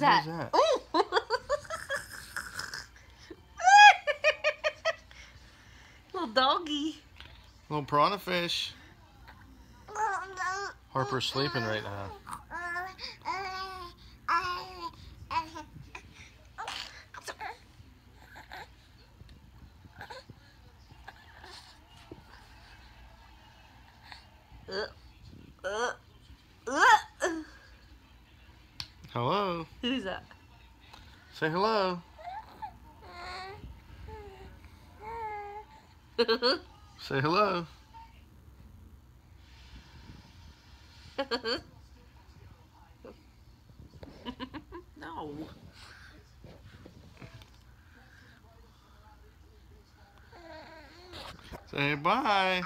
that? Who's that? Little doggy. Little piranha fish. Harper's sleeping right now. Uh, uh. Hello. Who's that? Say hello. Say hello. no. Say bye.